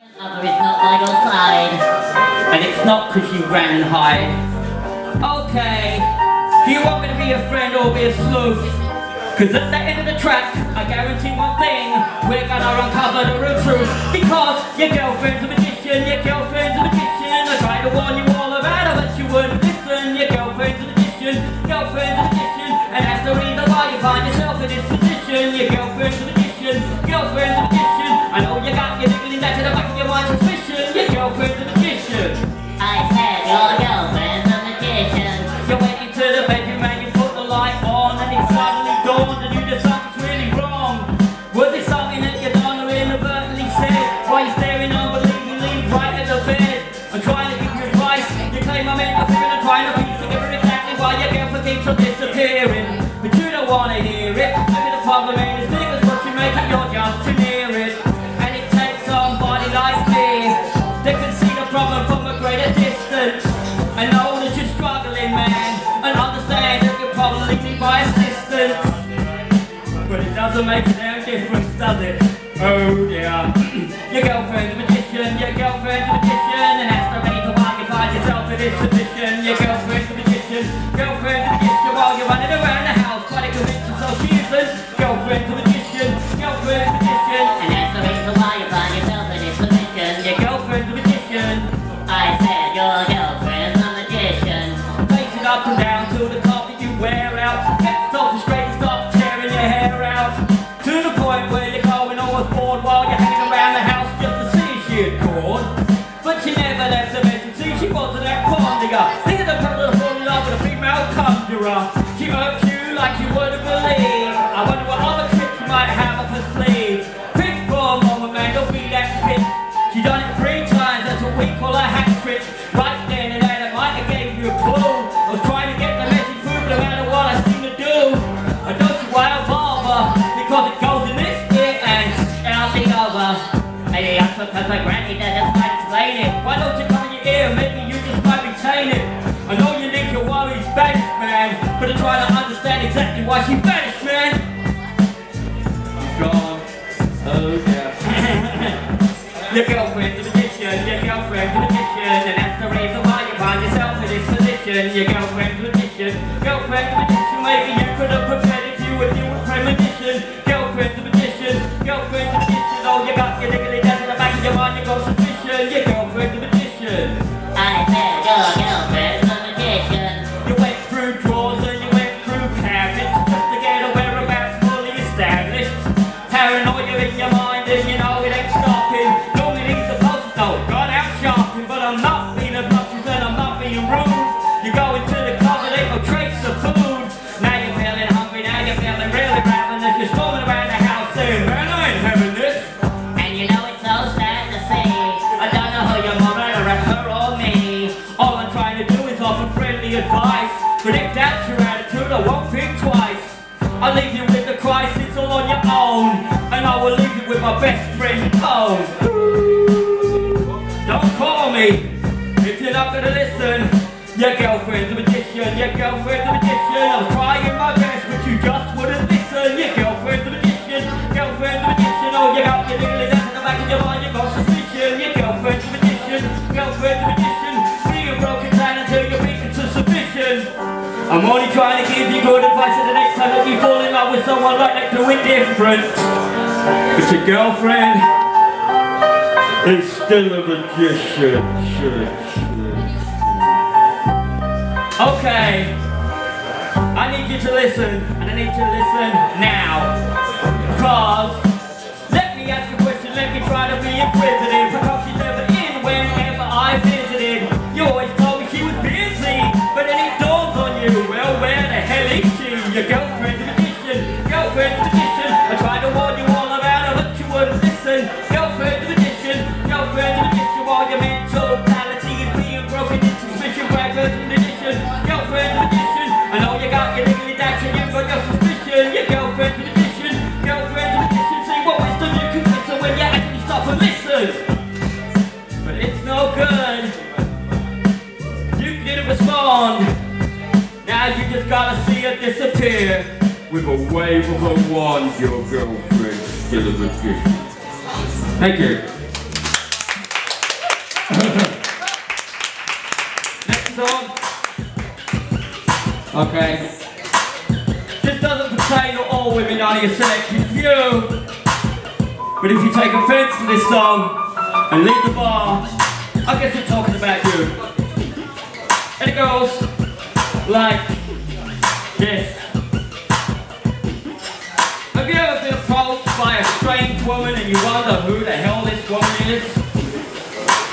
Is not your side. And it's not because you ran and hide. Okay, do you want me to be a friend or be a sleuth? Because at the end of the track, I guarantee one thing, we're gonna uncover the real truth. Because your girlfriend's a the you make it, you're just too near it. And it takes somebody like me can see the problem from a greater distance. Know that you're struggling, man, and understand that you probably need my assistance. But it doesn't make any difference, does it? Oh dear. your girlfriend's a magician, your girlfriend's a magician, and that's the way to find yourself in this position. Your back to the Cause my granny that that's not explaining Why don't you come in your ear, maybe you just might retain it I know you need your worries banished, man. But I try to understand exactly why she vanished, man. I'm gone, oh yeah. Your girlfriend's the magician, your girlfriend's the magician And that's the reason why you find yourself in this position. Your girlfriend's the magician, Girlfriend's the magician magician. Your girlfriend's a magician, your girlfriend's a magician. I was trying my best, but you just wouldn't listen. Your girlfriend's a magician, girlfriend's a magician. Oh, you got your nearly death in the back of your mind, you got suspicion. Your girlfriend's a magician, girlfriend's a magician. Being broken down until you're beaten to submission. I'm only trying to give you good advice for the next time that you fall in love with someone like that, do it different. But your girlfriend is still a magician. Okay. I need you to listen, and I need you to listen now. Because gotta see her disappear with a wave of her wand. Your girlfriend still a magician. Thank you. Next song. Okay. This doesn't pertain to all women on your selection few. But if you take offense to this song and leave the bar, I guess we're talking about you. And it goes like this. Have you ever been approached by a strange woman and you wonder who the hell this woman is?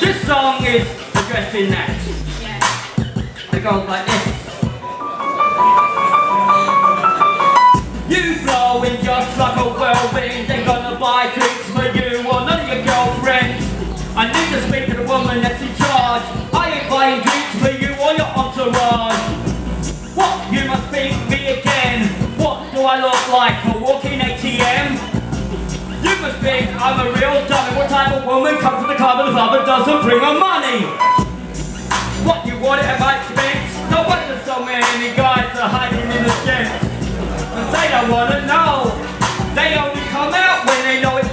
This song is addressing that. It goes like this. Again. What do I look like? A walking ATM? You must think I'm a real dummy. What type of woman comes to the club and and doesn't bring her money? What, you want it at my expense? No wonder so many guys are hiding in the gents. Cause they don't wanna know. They only come out when they know it's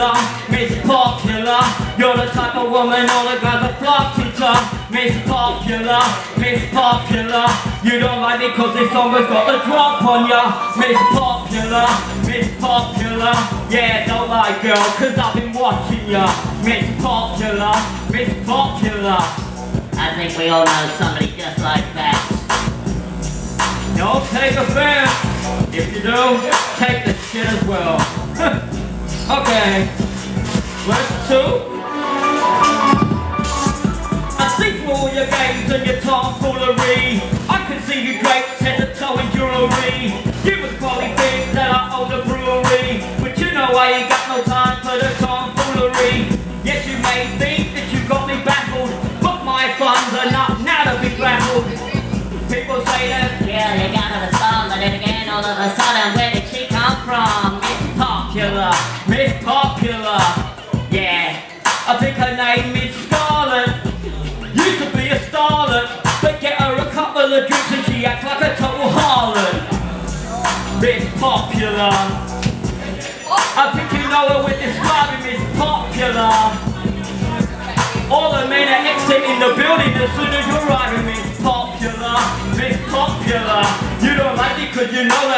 Popular, Miss Popular. You're the type of woman all the guys are flocking to. Miss Popular, Miss Popular. You don't like me cause this song has got a drop on ya. Miss Popular, Miss Popular. Yeah, don't lie girl cause I've been watching ya. Miss Popular, Miss Popular. I think we all know somebody just like that. Don't take offense. If you do, take the shit as well. Okay. Verse two. Starlet, but get her a couple of drinks and she acts like a total harlot. Miss Popular. I think you know her with describing Miss Popular. All the men are exiting the building as soon as you're arriving, Miss Popular, Miss Popular. You don't like me cause you know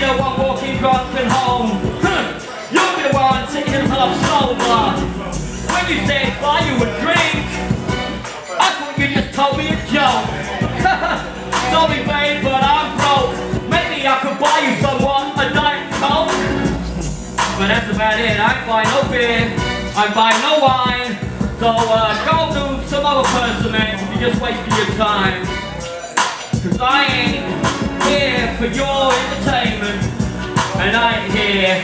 be the one walking drunk and home. Huh. You'll be the one sitting until I'm sober. When you said buy you a drink, I thought you just told me a joke. Sorry, babe, but I'm broke. Maybe I could buy you someone a diet coke. But that's about it. I buying no beer. I buy no wine. So uh, go do some other person, man. You just wasting your time. Cause I ain't here for your entertainment. And I ain't here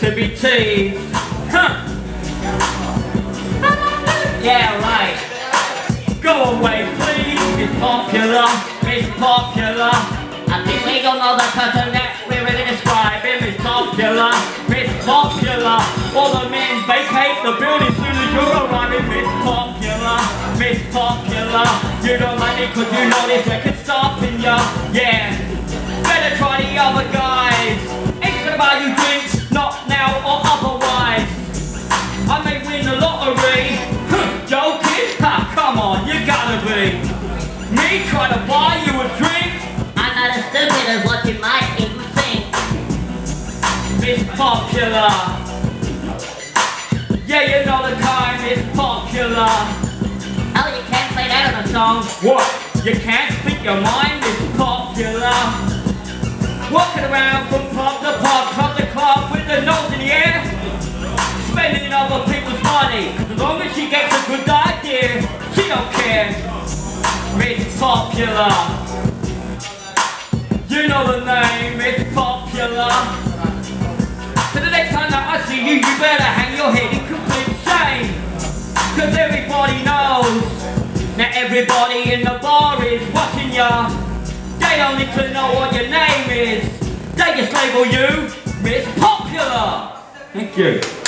to be teased. Huh. Yeah, right. Go away, please. It's popular. It's popular. I think we don't know the person that we're really describing. It's popular. It's popular. All the men vacate the building soon as you're arriving. It's popular. It's popular. You don't like me cause you know this record stopping ya. Yeah. Better try the other guys. Ain't gonna buy you drinks, not now or otherwise. I may win the lottery. Huh, joking? Ha, come on, you gotta be. Me trying to buy you a drink? I'm not as stupid as what you might even think. It's popular. Yeah, you know the kind is popular. Oh, you can't say that on a song. What? You can't speak your mind is popular. Walking around from pub to pub, club to club with the nose in the air. Spending other people's money. As long as she gets a good idea, she don't care. It's popular. You know the name, it's popular. So the next time that I see you, you better hang your head in complete shame. Cause everybody knows. Now everybody in the bar is watching ya. They don't need to know what your name is. They just label you Miss Popular. Thank you.